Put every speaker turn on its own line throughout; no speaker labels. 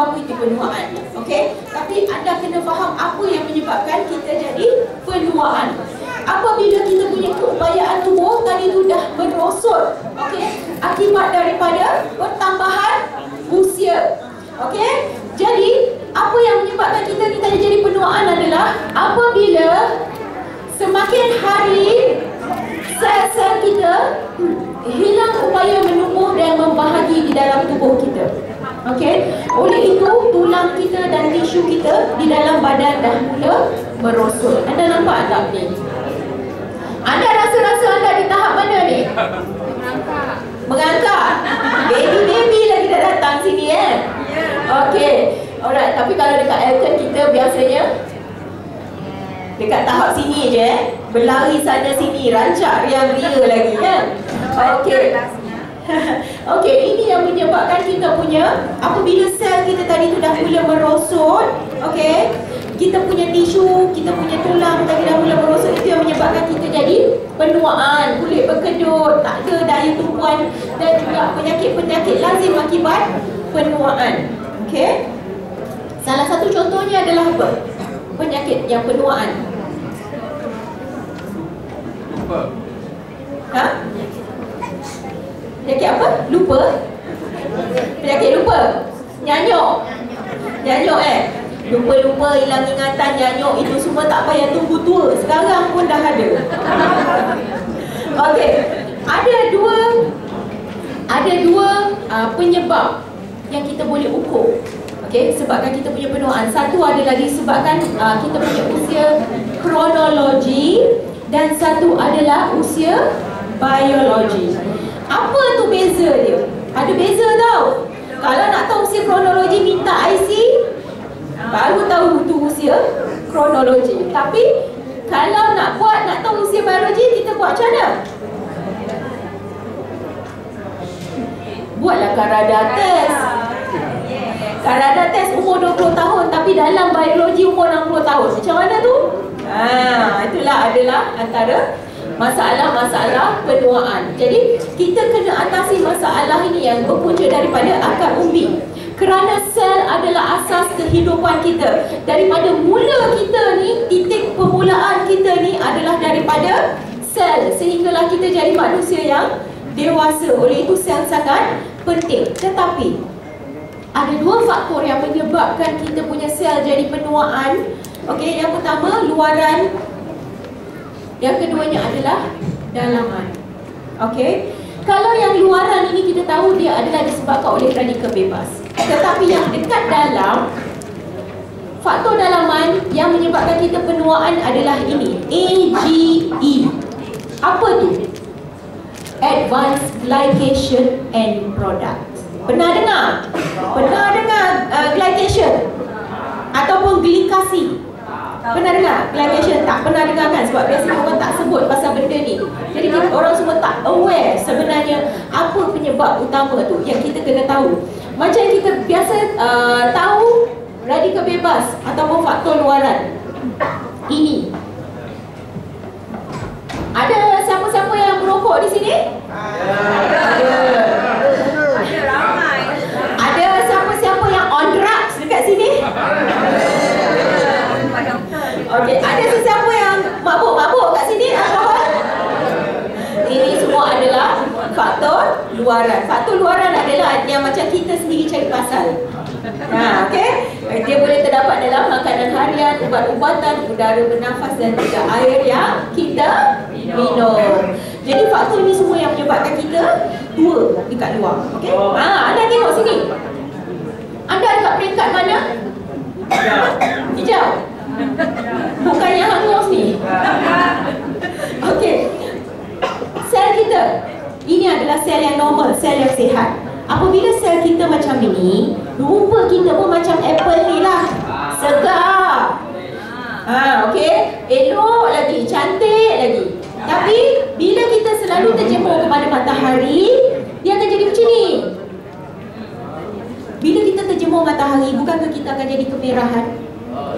apa itu penuaan. Okey? Tapi anda kena faham apa yang menyebabkan kita jadi penuaan. Apabila kita punya keupayaan tubuh tadi tu dah merosot, okey? Akibat daripada pertambahan usia. Okey? Jadi, apa yang menyebabkan kita kita jadi penuaan adalah apabila semakin hari sel-sel kita hilang upaya menumbuh dan membahagi di dalam tubuh kita. Okey. Oleh itu tulang kita dan tisu kita di dalam badan dah mula merosot. Anda nampak tak ni? Anda rasa-rasa anda di tahap mana ni? Mengangkat. Mengangkat. Baby-baby lagi dah datang sini eh. Okey. Alright, tapi kalau dekat Elton kita biasanya dekat tahap sini je eh. Berlari sana sini, rancak riang ria lagi kan. Okey. Okey, ini yang menyebabkan kita punya apabila sel kita tadi tu dah mula merosot, okey. Kita punya tisu, kita punya tulang tadi dah mula merosot itu yang menyebabkan kita jadi penuaan, kulit berkedut, tak ada daya tumpuan dan juga penyakit-penyakit lazim akibat penuaan. Okey. Salah satu contohnya adalah apa? Penyakit yang penuaan. Lupa. Ha? Penyakit apa? Lupa? Penyakit lupa? Nyanyuk? Nyanyuk eh? Lupa-lupa, hilang ingatan, nyanyuk Itu semua tak payah tunggu tua Sekarang pun dah ada Okey Ada dua Ada dua uh, penyebab Yang kita boleh ukur Okey, sebabkan kita punya penuaan Satu adalah disebabkan uh, kita punya usia kronologi Dan satu adalah usia biologi apa tu beza dia? Ada beza tau. Kalau nak tahu usia kronologi minta IC baru tahu tu usia kronologi. Tapi kalau nak buat nak tahu usia biologi kita buat macam mana? Buatlah karada test. Karada test umur 20 tahun tapi dalam biologi umur 60 tahun. Macam mana tu? Ha, itulah adalah antara masalah-masalah penuaan. Jadi kita kena atasi masalah ini yang berpunca daripada akar umbi. Kerana sel adalah asas kehidupan kita. Daripada mula kita ni, titik permulaan kita ni adalah daripada sel. Sehinggalah kita jadi manusia yang dewasa. Oleh itu sel sangat penting. Tetapi ada dua faktor yang menyebabkan kita punya sel jadi penuaan. Okey, yang pertama luaran yang keduanya adalah dalaman. Okey. Kalau yang luaran ini kita tahu dia adalah disebabkan oleh radikal bebas. Tetapi yang dekat dalam faktor dalaman yang menyebabkan kita penuaan adalah ini, AGE. Apa tu? Advanced Glycation End Product. Pernah dengar? Pernah dengar uh, glycation ataupun glikasi? Pernah dengar glycation? Tak pernah dengar kan sebab biasanya orang tak sebut pasal benda ni. Jadi kita, orang semua tak aware sebenarnya apa penyebab utama tu yang kita kena tahu. Macam kita biasa uh, tahu radikal bebas ataupun faktor luaran. Ini. Ada siapa-siapa yang merokok di sini? Ada. Ada ramai. Ada siapa-siapa yang on drugs dekat sini? Okey, ada sesiapa yang mabuk-mabuk kat sini alkohol? Ini semua adalah faktor luaran. Faktor luaran adalah yang macam kita sendiri cari pasal. Ha, okey. Dia boleh terdapat dalam makanan harian, ubat-ubatan, udara bernafas dan juga air yang kita minum. Jadi faktor ini semua yang menyebabkan kita tua dekat luar. Okey. Ha, anda tengok sini. Anda dekat peringkat mana? Hijau. Bukan yang hangus ni. Okey. Sel kita ini adalah sel yang normal, sel yang sihat. Apabila sel kita macam ini, rupa kita pun macam apple ni lah. Segar. Ha, okey. Elok lagi, cantik lagi. Tapi bila kita selalu terjemur kepada matahari, dia akan jadi macam ni. Bila kita terjemur matahari, bukankah kita akan jadi kemerahan?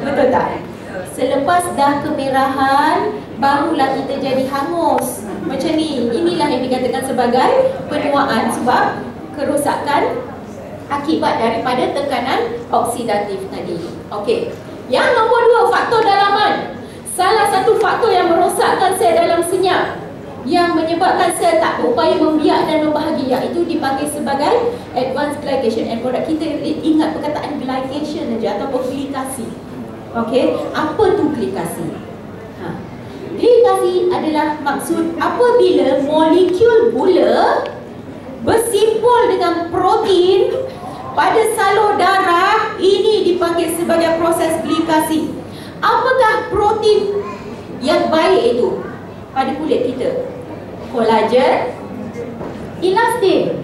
Betul tak? Selepas dah kemerahan, barulah kita jadi hangus. Macam ni. Inilah yang dikatakan sebagai penuaan sebab kerosakan akibat daripada tekanan oksidatif tadi. Okey. Yang nombor dua, faktor dalaman. Salah satu faktor yang merosakkan sel dalam senyap yang menyebabkan sel tak berupaya membiak dan membahagi iaitu dipanggil sebagai advanced glycation end product. Kita ingat perkataan glycation saja atau glikasi. Okey, apa tu glikasi? Glikasi adalah maksud apabila molekul gula bersimpul dengan protein pada salur darah ini dipanggil sebagai proses glikasi. Apakah protein yang baik itu pada kulit kita? Kolagen, elastin.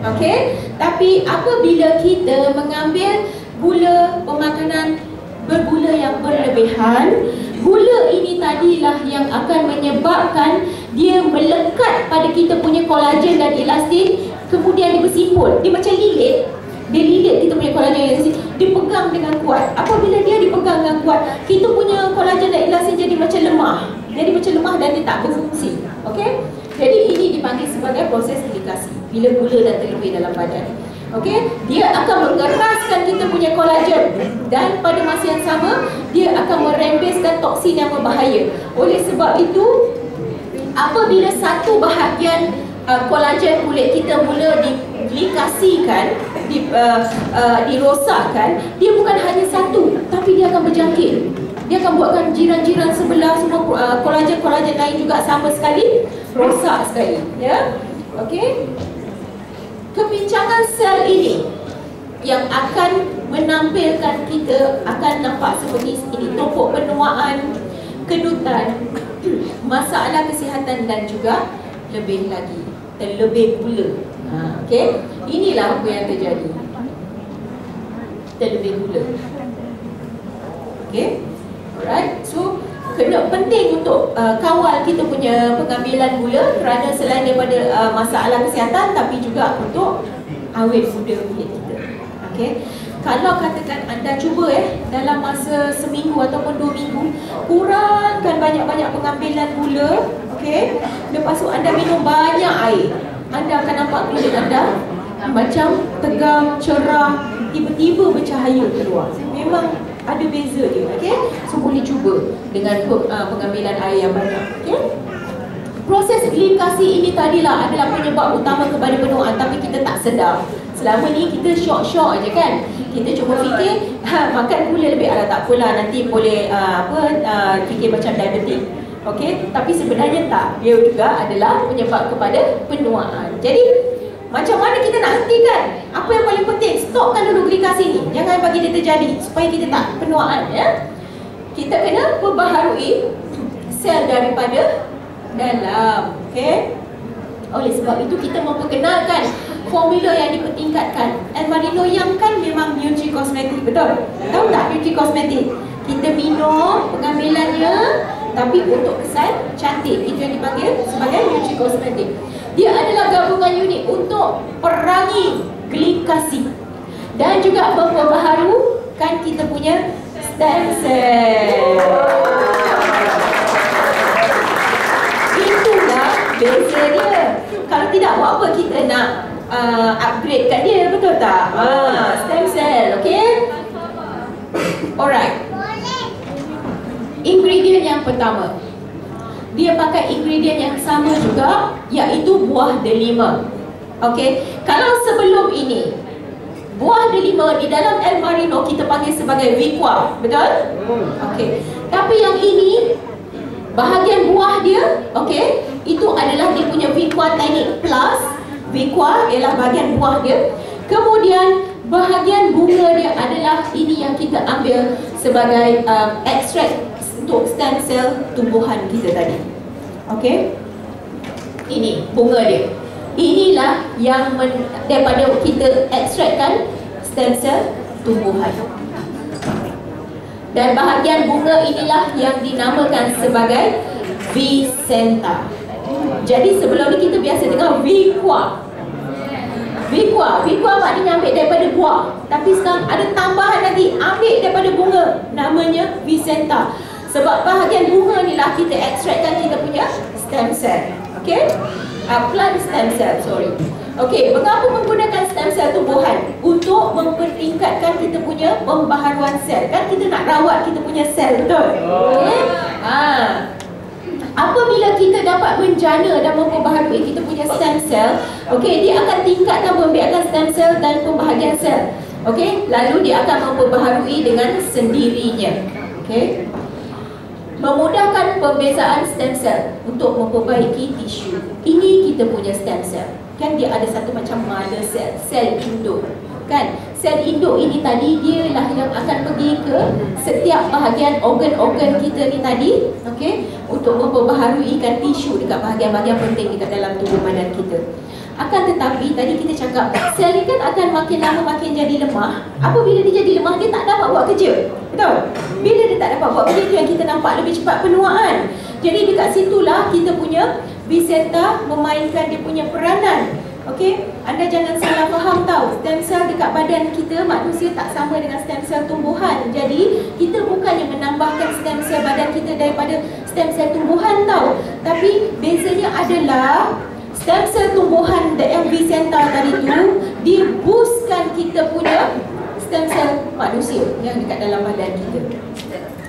Okey, tapi apabila kita mengambil gula pemakanan bergula yang berlebihan Gula ini tadilah yang akan menyebabkan dia melekat pada kita punya kolagen dan elastin Kemudian dia bersimpul, dia macam lilit. Dia lilit kita punya kolagen dan elastin. Dia pegang dengan kuat. Apabila dia dipegang dengan kuat Kita punya kolagen dan elastin jadi macam lemah. Jadi macam lemah dan dia tak berfungsi. Okay? Jadi ini dipanggil sebagai proses glikasi Bila gula dah terlebih dalam badan Okey, dia akan mengeraskan kita punya kolagen dan pada masa yang sama dia akan merembeskan toksin yang berbahaya. Oleh sebab itu apabila satu bahagian uh, kolagen kulit kita mula diglikasikan, di, uh, uh, dirosakkan, dia bukan hanya satu tapi dia akan berjangkit. Dia akan buatkan jiran-jiran sebelah semua uh, kolagen-kolagen lain juga sama sekali rosak sekali, ya. Okey kebincangan sel ini yang akan menampilkan kita akan nampak seperti ini topok penuaan, kedutan, masalah kesihatan dan juga lebih lagi terlebih gula. Ha, okay? Inilah apa yang terjadi. Terlebih gula. Okay? Alright. Kena penting untuk uh, kawal kita punya pengambilan gula kerana selain daripada uh, masalah kesihatan tapi juga untuk awet muda kulit kita. Okey. Kalau katakan anda cuba eh dalam masa seminggu ataupun dua minggu kurangkan banyak-banyak pengambilan gula, okey. Lepas tu anda minum banyak air. Anda akan nampak kulit anda macam tegang, cerah, tiba-tiba bercahaya keluar. Memang ada beza dia okey? So boleh cuba dengan uh, pengambilan air yang banyak okey? Proses glikasi ini tadilah adalah penyebab utama kepada penuaan tapi kita tak sedar. Selama ni kita syok-syok aje kan? Kita cuma fikir ha, makan gula lebih ala tak pula nanti boleh uh, apa uh, fikir macam diabetik okey? Tapi sebenarnya tak. Dia juga adalah penyebab kepada penuaan. Jadi macam mana kita nak hentikan? Apa yang paling penting? Stopkan dulu glikasi ni. Jangan bagi dia terjadi supaya kita tak penuaan ya. Kita kena perbaharui sel daripada dalam. Okey. Oleh sebab itu kita memperkenalkan formula yang dipertingkatkan. And Marino yang kan memang Nutri Cosmetic, betul? Tahu tak Nutri Cosmetic? Kita minum pengambilannya tapi untuk kesan cantik. Itu yang dipanggil sebagai Nutri Cosmetic. Dia adalah gabungan unik untuk perangi glikasi dan juga memperbaharukan kita punya stem cell. Itulah beza dia. Kalau tidak buat apa kita nak uh, upgrade kat dia betul tak? Uh, stem cell, okay? Alright. Ingredient yang pertama dia pakai ingredient yang sama juga iaitu buah delima. Okey, kalau sebelum ini buah delima di dalam El Marino kita panggil sebagai vikwa, betul? Okey. Tapi yang ini bahagian buah dia, okey, itu adalah dia punya vikwa teknik plus. Vikwa ialah bahagian buah dia. Kemudian bahagian bunga dia adalah ini yang kita ambil sebagai uh, ekstrak untuk stem cell tumbuhan kita tadi. Okey? Ini bunga dia. Inilah yang men, daripada kita ekstrakkan stem cell tumbuhan. Dan bahagian bunga inilah yang dinamakan sebagai Vicenta. Jadi sebelum ni kita biasa dengar Viqua. Viqua, Viqua maknanya ambil daripada buah. Tapi sekarang ada tambahan lagi, ambil daripada bunga. Namanya Vicenta. Sebab bahagian bunga ni lah kita ekstrakkan kita punya stem cell. Okay? Uh, plant stem cell, sorry. Okey, mengapa menggunakan stem cell tumbuhan? Untuk memperingkatkan kita punya pembaharuan sel. Kan kita nak rawat kita punya sel, betul? Okay? Ha. Apabila kita dapat menjana dan memperbaharui kita punya stem cell, okey, dia akan tingkatkan pembiakan stem cell dan pembahagian sel. Okey, lalu dia akan memperbaharui dengan sendirinya. Okey. Memudahkan pembezaan stem cell untuk memperbaiki tisu. Ini kita punya stem cell. Kan dia ada satu macam mother cell, sel induk. Kan? Sel induk ini tadi dia lah yang akan pergi ke setiap bahagian organ-organ kita ni tadi okey? Untuk memperbaharuikan tisu dekat bahagian-bahagian penting dekat dalam tubuh badan kita akan tetapi tadi kita cakap sel ni kan akan makin lama makin jadi lemah apabila dia jadi lemah dia tak dapat buat kerja. Betul? Bila dia tak dapat buat kerja tu yang kita nampak lebih cepat penuaan. Jadi dekat situlah kita punya Vicenta memainkan dia punya peranan. Okey, anda jangan salah faham tahu Stem cell dekat badan kita manusia tak sama dengan stem cell tumbuhan. Jadi, kita bukannya menambahkan stem cell badan kita daripada stem cell tumbuhan tahu Tapi, bezanya adalah Stem cell tumbuhan yang Vicenta tadi tu Dia boostkan kita punya stem cell manusia yang dekat dalam badan kita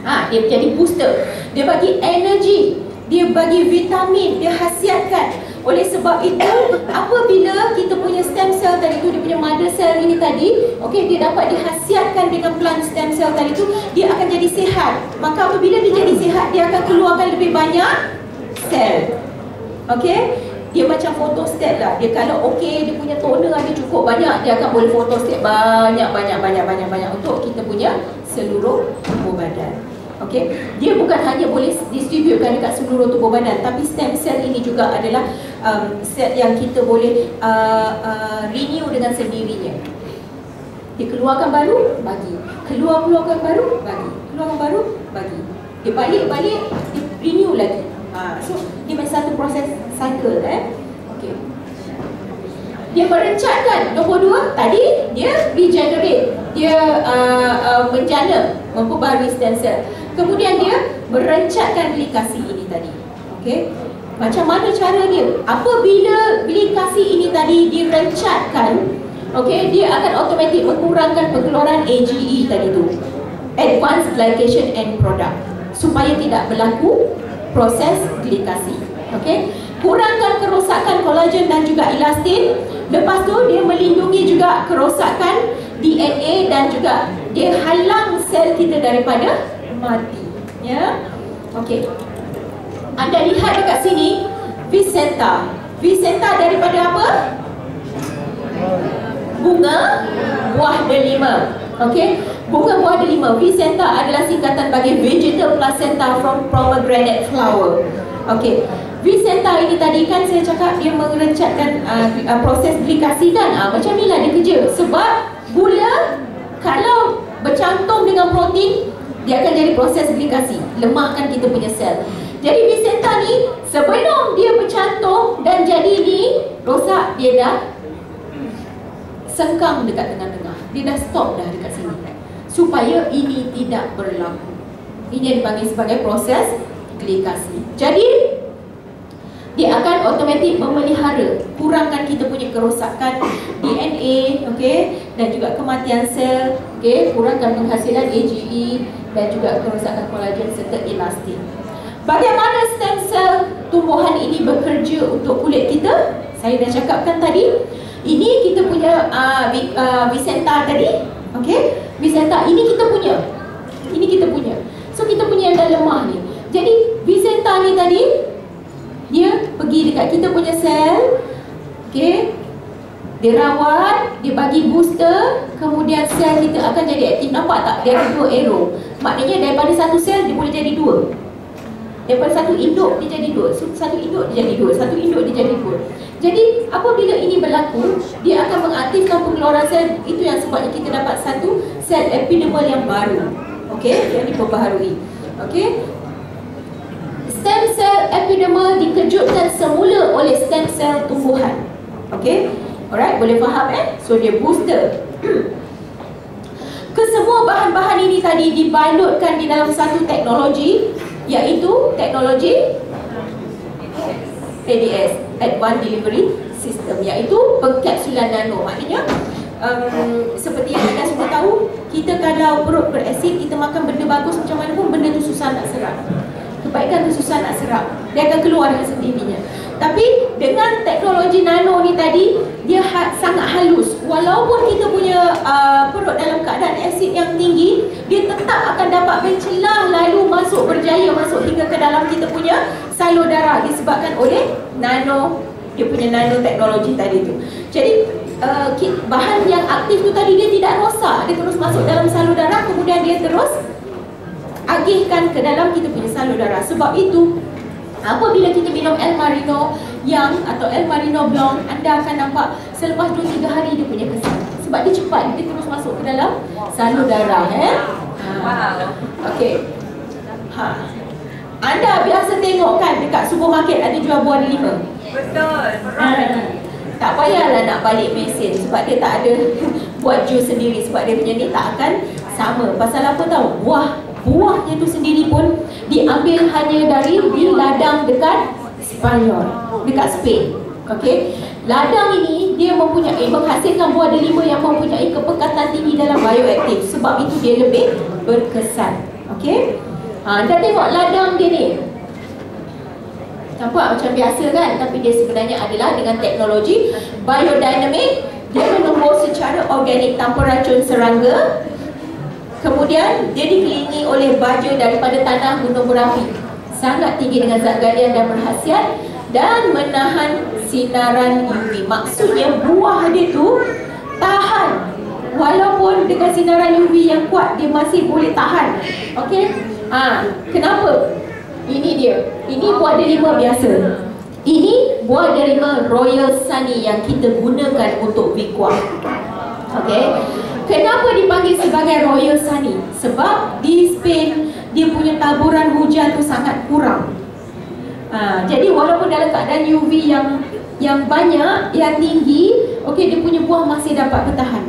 Ha, dia menjadi booster Dia bagi energi dia bagi vitamin, dia hasiatkan. Oleh sebab itu, apabila kita punya stem cell tadi tu, dia punya mother cell ini tadi, okey, dia dapat dihasiatkan dengan plant stem cell tadi tu, dia akan jadi sihat. Maka apabila dia jadi sihat, dia akan keluarkan lebih banyak sel. Okey? Dia macam fotostat lah. Dia kalau okey, dia punya toner ada cukup banyak, dia akan boleh fotostat banyak, banyak, banyak, banyak, banyak untuk kita punya seluruh tubuh badan. Okey, dia bukan hanya boleh distributekan dekat seluruh tubuh badan, tapi stem cell ini juga adalah um, sel yang kita boleh uh, uh, renew dengan sendirinya. Dia keluarkan baru, bagi. Keluar keluarkan baru, bagi. Keluarkan baru, bagi. Dia balik balik, dia renew lagi. Ha, so macam satu proses cycle eh. Okey. Dia merencatkan nombor dua tadi dia regenerate, dia uh, uh, menjana memperbarui stem cell. Kemudian dia merencatkan bilik kasih ini tadi. Okey. Macam mana cara dia? Apabila bilik kasih ini tadi direncatkan, okey, dia akan automatik mengurangkan pengeluaran AGE tadi tu. Advanced Glycation End Product supaya tidak berlaku proses glikasi. Okey. Kurangkan kerosakan kolagen dan juga elastin. Lepas tu dia melindungi juga kerosakan DNA dan juga dia halang sel kita daripada mati. Ya. Okey. Anda lihat dekat sini Vicenta. Vicenta daripada apa? Bunga buah delima. Okey. Bunga buah delima. Vicenta adalah singkatan bagi vegetal placenta from pomegranate flower. Okey. Vicenta ini tadi kan saya cakap dia merencatkan uh, proses glikasi kan. Uh, macam inilah dia kerja. Sebab gula kalau bercantum dengan protein dia akan jadi proses glikasi lemahkan kita punya sel. Jadi Vicenta ni sebelum dia bercantum dan jadi ni rosak dia dah sengkang dekat tengah-tengah. Dia dah stop dah dekat sini. Supaya ini tidak berlaku. Ini yang dipanggil sebagai proses glikasi jadi dia akan otomatik memelihara kurangkan kita punya kerosakan DNA okey dan juga kematian sel okey kurangkan penghasilan AGE dan juga kerosakan kolagen serta elastin. Bagaimana stem cell tumbuhan ini bekerja untuk kulit kita? Saya dah cakapkan tadi. Ini kita punya uh, uh, Vicenta tadi. Okay? Vicenta ini kita punya. Ini kita punya. So kita punya yang dah lemah ni. Jadi Vicenta ni tadi pergi dekat kita punya sel. Okay? Dia rawat, dia bagi booster, kemudian sel kita akan jadi aktif. Nampak tak? Dia ada dua arrow. Maknanya daripada satu sel dia boleh jadi dua. Daripada satu induk dia jadi dua. Satu induk dia jadi dua. Satu induk dia jadi dua. Jadi apabila ini berlaku, dia akan mengaktifkan pengeluaran sel. Itu yang sebabnya kita dapat satu sel epidermal yang baru. Okey, yang diperbaharui. Okey. Stem cell epidermal dikejutkan semula oleh stem cell tumbuhan. Okey. Alright, boleh faham eh? So dia booster. Kesemua bahan-bahan ini tadi dibalutkan di dalam satu teknologi iaitu teknologi ADS, Advanced Delivery sistem iaitu pengkapsulan nano. Maknanya um, seperti yang kita semua tahu, kita kalau perut berasid, kita makan benda bagus macam mana pun benda tu susah nak serap. Kebaikan tu susah nak serap. Dia akan keluar dengan sendirinya. Tapi dengan teknologi nano ni tadi dia ha sangat halus. Walaupun kita punya uh, perut dalam keadaan asid yang tinggi, dia tetap akan dapat mencelah lalu masuk berjaya masuk hingga ke dalam kita punya salur darah disebabkan oleh nano dia punya nano teknologi tadi tu. Jadi uh, bahan yang aktif tu tadi dia tidak rosak, dia terus masuk dalam salur darah kemudian dia terus agihkan ke dalam kita punya salur darah. Sebab itu Apabila kita minum El Marino yang atau El Marino Blanc, anda akan nampak selepas 2-3 hari dia punya kesan. Sebab dia cepat, dia terus masuk ke dalam salur darah. Eh? Ha. Okey. Ha. Anda biasa tengok kan dekat supermarket ada jual buah delima?
Betul.
Ha. Tak payahlah nak balik mesin sebab dia tak ada buat jus sendiri sebab dia punya ni tak akan sama. Pasal apa tahu? Buah buahnya tu sendiri pun diambil hanya dari di ladang dekat Spanyol, dekat Spain. Okey. Ladang ini dia mempunyai menghasilkan buah delima yang mempunyai kepekatan tinggi dalam bioaktif. Sebab itu dia lebih berkesan. Okey. Ha, anda tengok ladang dia ni. Nampak macam biasa kan? Tapi dia sebenarnya adalah dengan teknologi biodynamic. Dia menumbuh secara organik tanpa racun serangga Kemudian dia dikelilingi oleh baja daripada tanah gunung berapi. Sangat tinggi dengan zat galian dan berhasiat Dan menahan sinaran UV Maksudnya buah dia tu tahan. Walaupun dengan sinaran UV yang kuat dia masih boleh tahan. Okey? Ha, kenapa? Ini dia. Ini buah delima biasa. Ini buah delima Royal Sunny yang kita gunakan untuk vikuah Okey Kenapa dipanggil sebagai Royal Sunny? Sebab di Spain dia punya taburan hujan tu sangat kurang. Ha, jadi walaupun dalam keadaan UV yang yang banyak, yang tinggi, okey dia punya buah masih dapat bertahan.